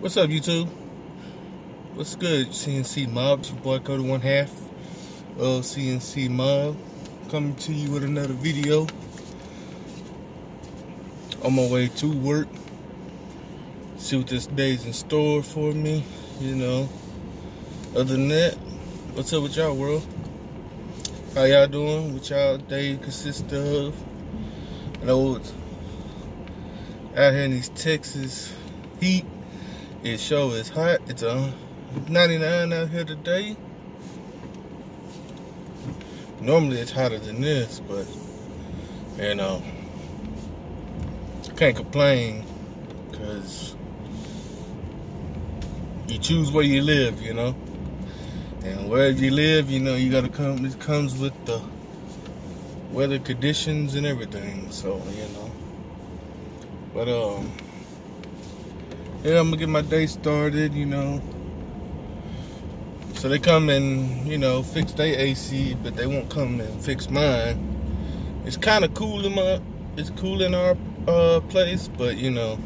What's up, YouTube? What's good, CNC Mob? It's your boy Cody One Half of CNC Mob coming to you with another video. On my way to work. See what this day's in store for me, you know. Other than that, what's up with y'all world? How y'all doing? What y'all day consist of? I know it's out here in these Texas heat it show is hot. It's a 99 out here today. Normally it's hotter than this, but you know, can't complain because you choose where you live, you know. And wherever you live, you know, you gotta come. It comes with the weather conditions and everything. So you know, but um yeah, I'm gonna get my day started, you know. So they come and, you know, fix their AC, but they won't come and fix mine. It's kind of cool in my, it's cool in our uh, place, but you know,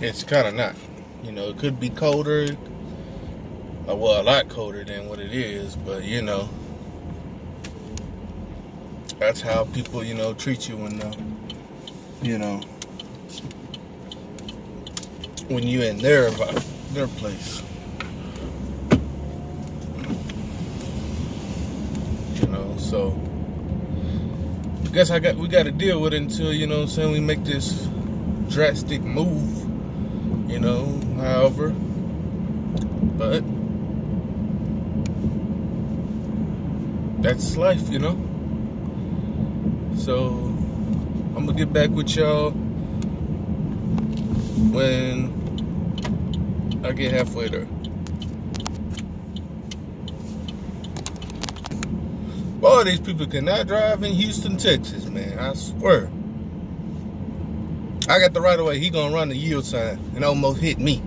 it's kind of not. You know, it could be colder, uh, well, a lot colder than what it is, but you know, that's how people, you know, treat you when, uh, you know when you in their their place. You know, so I guess I got we got to deal with it until you know, I'm saying we make this drastic move. You know, however, but that's life, you know. So I'm gonna get back with y'all when I get halfway there. Boy, these people cannot drive in Houston, Texas, man. I swear. I got the right of way. He gonna run the yield sign and almost hit me.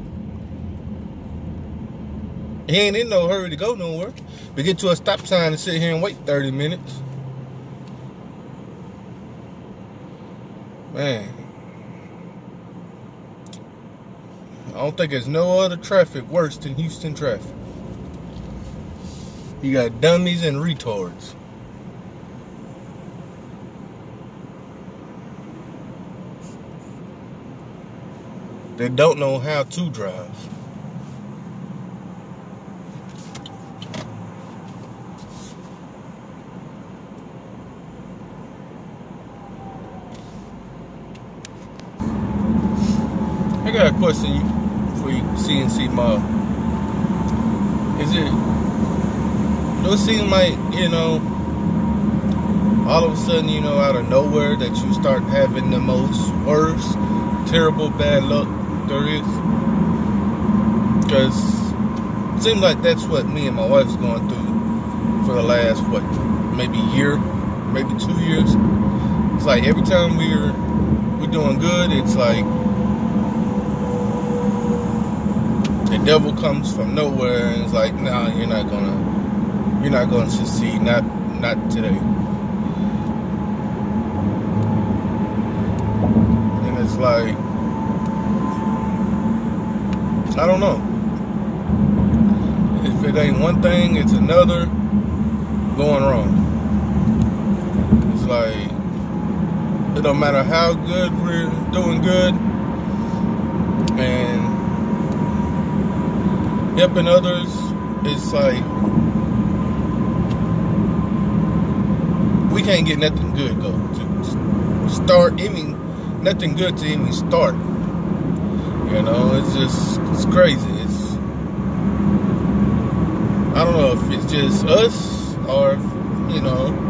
He ain't in no hurry to go nowhere. We get to a stop sign and sit here and wait 30 minutes. Man. I don't think there's no other traffic worse than Houston traffic. You got dummies and retards. They don't know how to drive. I got a question CNC mob. Is it? Do it seem like you know, all of a sudden, you know, out of nowhere, that you start having the most worst, terrible bad luck there is? Because it seems like that's what me and my wife's going through for the last what, maybe year, maybe two years. It's like every time we're we're doing good, it's like the devil comes from nowhere and it's like, nah, you're not gonna, you're not gonna succeed, not, not today. And it's like, I don't know. If it ain't one thing, it's another going wrong. It's like, it don't matter how good we're doing good, and helping others, it's like we can't get nothing good though to start. I mean, nothing good to even start. You know, it's just it's crazy. It's I don't know if it's just us or if, you know.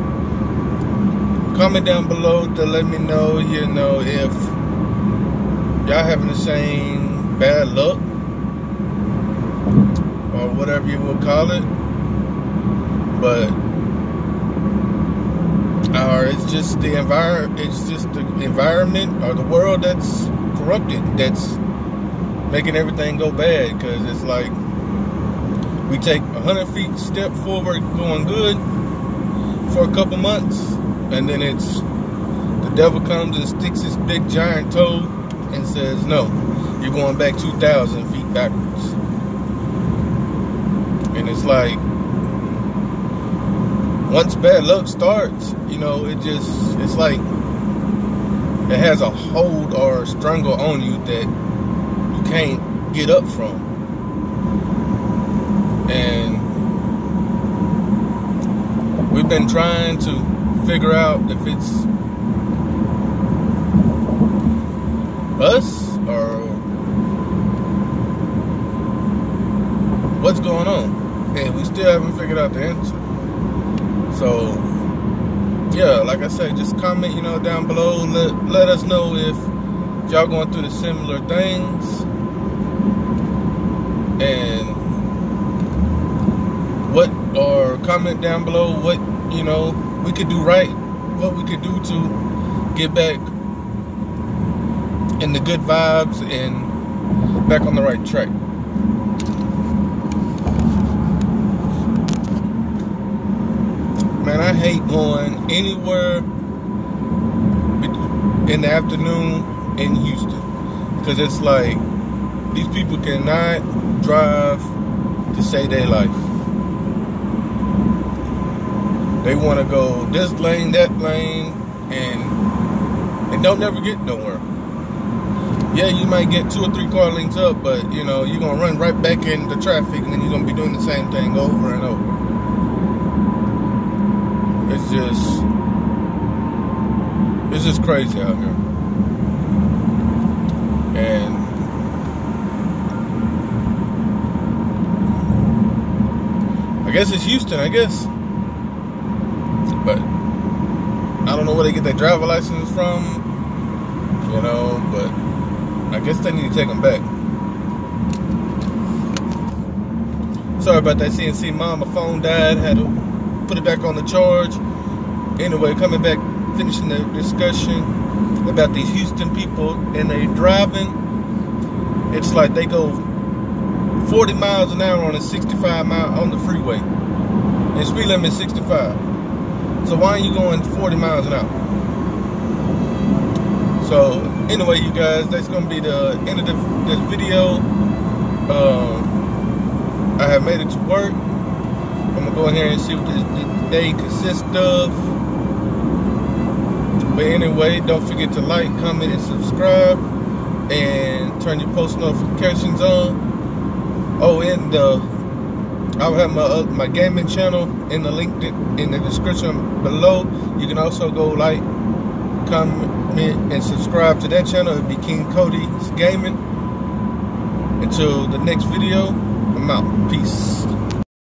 Comment down below to let me know, you know, if y'all having the same bad luck whatever you will call it. But or it's just the environment it's just the environment or the world that's corrupted that's making everything go bad because it's like we take a hundred feet step forward going good for a couple months and then it's the devil comes and sticks his big giant toe and says no you're going back 2,000 feet backwards. Like, once bad luck starts, you know, it just, it's like, it has a hold or strangle on you that you can't get up from. And we've been trying to figure out if it's us or what's going on. And we still haven't figured out the answer. So, yeah, like I said, just comment, you know, down below. Let, let us know if y'all going through the similar things. And what, or comment down below what, you know, we could do right, what we could do to get back in the good vibes and back on the right track. Man, I hate going anywhere in the afternoon in Houston because it's like these people cannot drive to save their life. They want to go this lane, that lane, and and don't never get nowhere yeah, you might get two or three car lengths up, but you know, you're gonna run right back into traffic and then you're gonna be doing the same thing over and over. It's just it's just crazy out here. And I guess it's Houston, I guess. But I don't know where they get their driver license from, you know, but I guess they need to take them back. Sorry about that CNC mob. My phone died. Had to put it back on the charge. Anyway, coming back, finishing the discussion about these Houston people and they driving. It's like they go 40 miles an hour on a 65 mile on the freeway. And speed limit is 65. So why are you going 40 miles an hour? So anyway, you guys, that's gonna be the end of this video. Um, I have made it to work. I'm gonna go ahead and see what this, day consists of. But anyway, don't forget to like, comment, and subscribe, and turn your post notifications on. Oh, and uh, I'll have my uh, my gaming channel in the link in the description below. You can also go like, comment comment, and subscribe to that channel. It'll be King Cody's Gaming. Until the next video, I'm out. Peace.